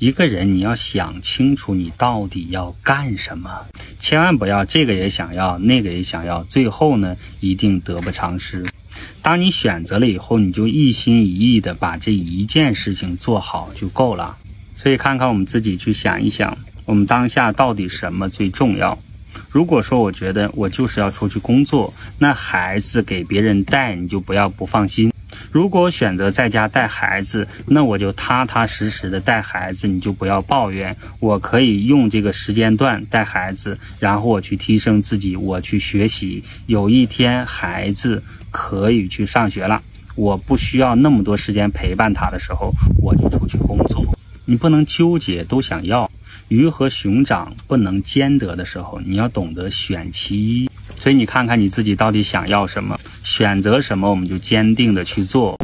一个人你要想清楚你到底要干什么，千万不要这个也想要，那个也想要，最后呢一定得不偿失。当你选择了以后，你就一心一意的把这一件事情做好就够了。所以看看我们自己去想一想，我们当下到底什么最重要？如果说我觉得我就是要出去工作，那孩子给别人带你就不要不放心。如果选择在家带孩子，那我就踏踏实实的带孩子，你就不要抱怨。我可以用这个时间段带孩子，然后我去提升自己，我去学习。有一天孩子可以去上学了，我不需要那么多时间陪伴他的时候，我就出去工作。你不能纠结都想要，鱼和熊掌不能兼得的时候，你要懂得选其一。所以你看看你自己到底想要什么，选择什么，我们就坚定的去做。